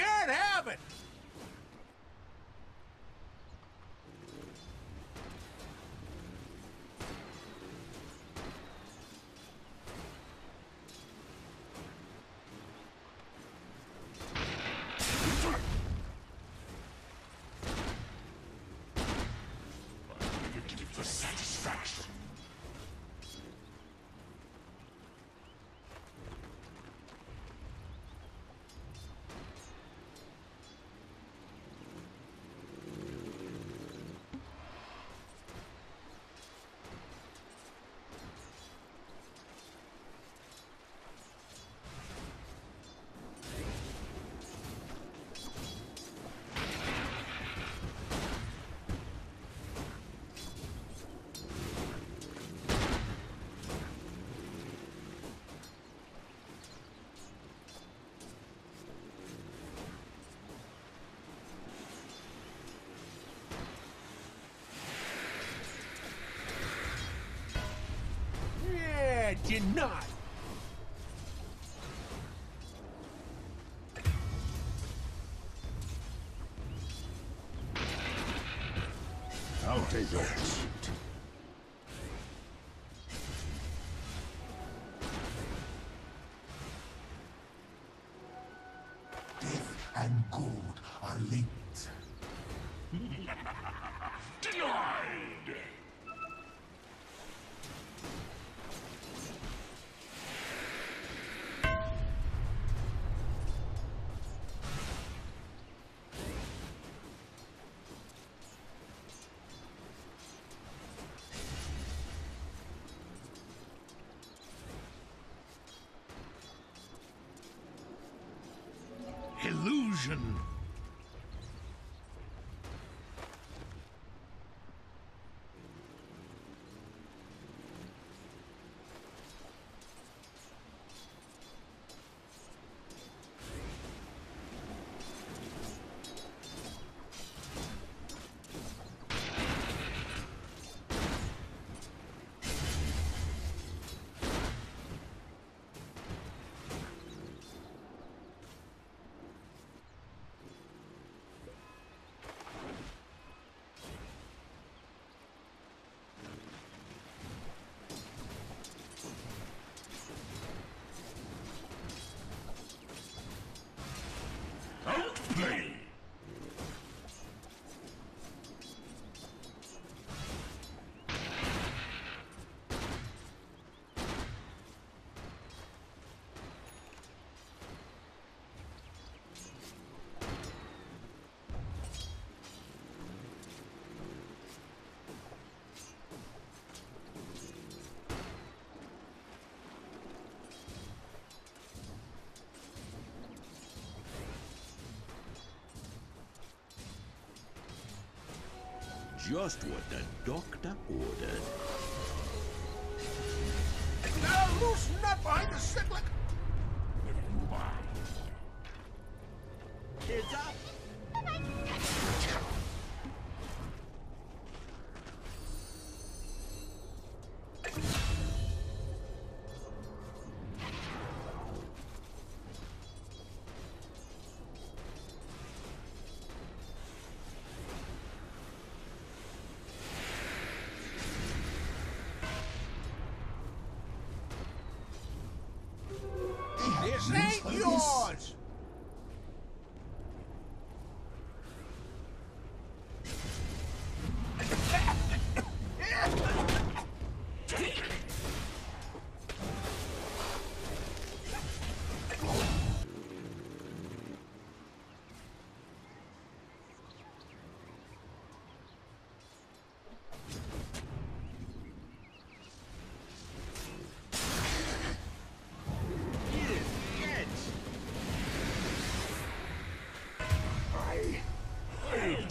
can't have it. Denied. I'll take your Illusion! Outplay! Just what the doctor ordered. Now loosen up behind the cyclic. Never. Kids up! This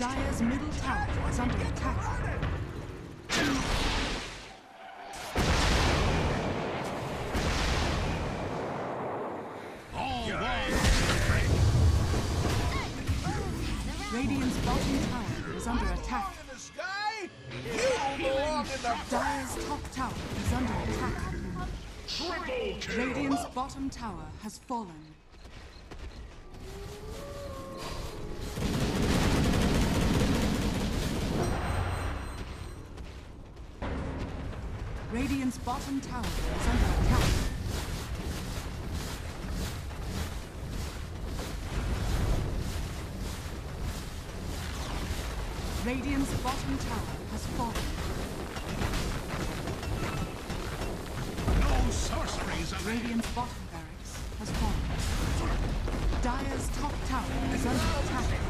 ain't yours. Dire's middle tower is under attack. All Radiant's bottom tower is under attack. In the sky? me? You belong in the Dire's top tower is under attack. Triple kill. Radiant's bottom tower has fallen. Radiant's bottom tower is under attack. Radiant's bottom tower has fallen. No sorceries of Radiant's bottom barracks has fallen. Dire's top tower is under attack.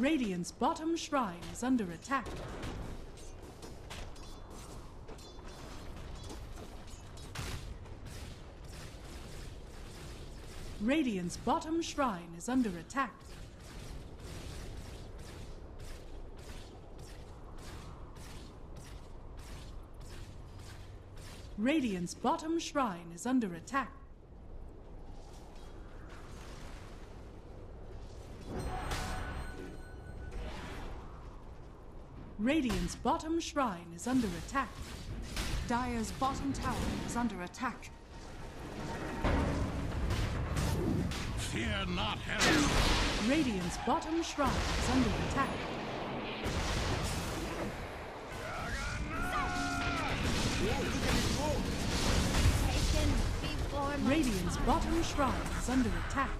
Radiant's bottom shrine is under attack. Radiant's bottom shrine is under attack. Radiant's bottom shrine is under attack. Radiant's bottom shrine is under attack. Dire's bottom tower is under attack. Fear not, Herald. Radiant's bottom shrine is under attack. Taken before my Radiant's bottom shrine is under attack.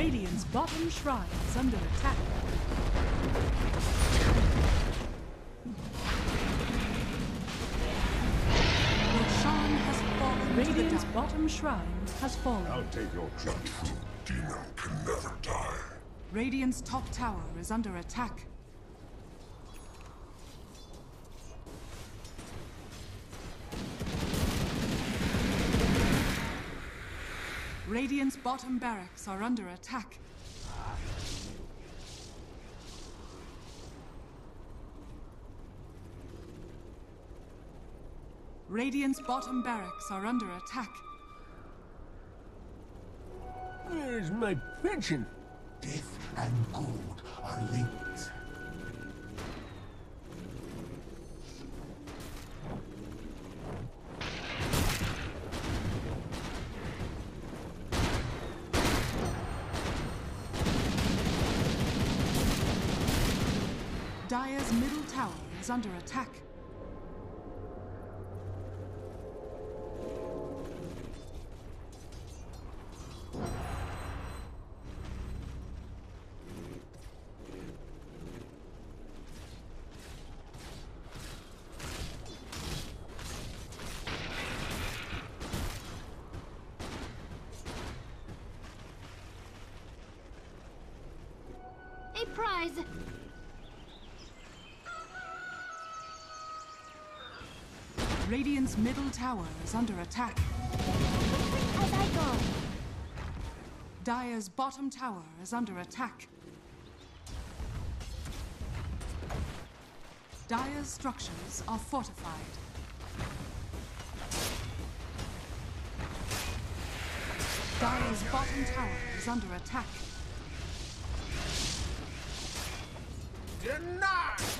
Radiant's bottom shrine is under attack. Roshan has fallen. Radiant's bottom shrine has fallen. I'll take your truth. Demon can never die. Radiant's top tower is under attack. Radiant's bottom barracks are under attack. Radiant's bottom barracks are under attack. Where's my pension? Death and gold are linked. Dire's middle tower is under attack. a prize. Radiant's middle tower is under attack. As I go. Dire's bottom tower is under attack. Dire's structures are fortified. Dire's bottom tower is under attack. Denied.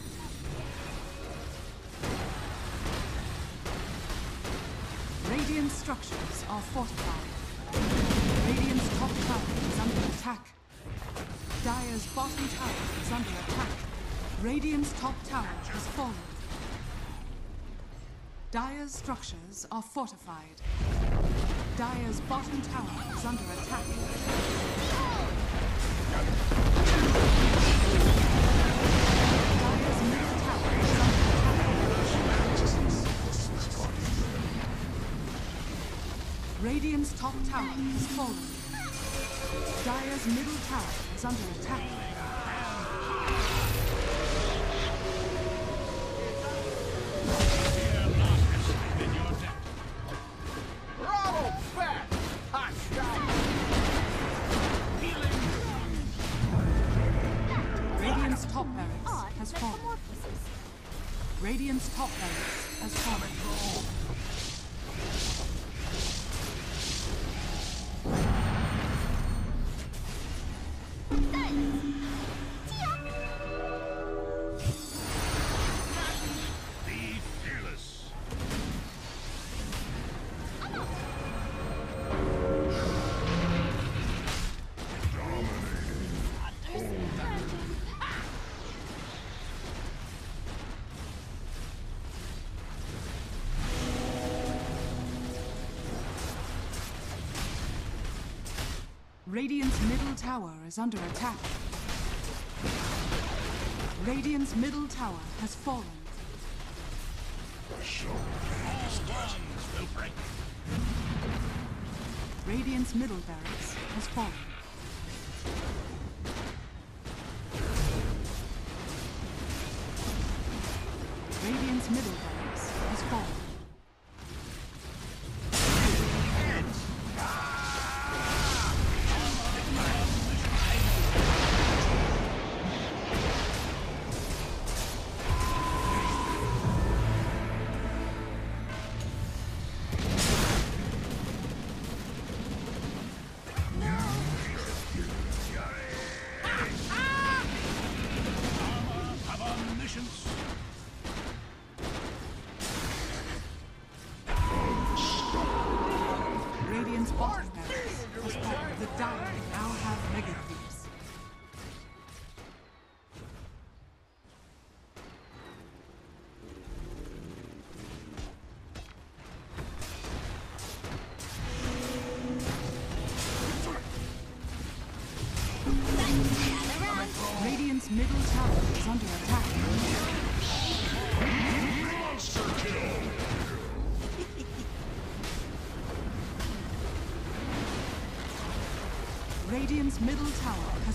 Radiant structures are fortified. Radiant's top tower is under attack. Dire's bottom tower is under attack. Radiant's top tower has fallen. Dire's structures are fortified. Dire's bottom tower is under attack. Dire's Radiant's top tower has fallen. Dire's middle tower is under attack. Bravo, fat! Hot shot! Radiant's top barracks has fallen. Radiant's top barracks has fallen. Radiant's middle tower is under attack. Radiant's middle tower has fallen. Radiant's middle barracks has fallen. Radiant's middle barracks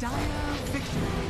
Dire victory.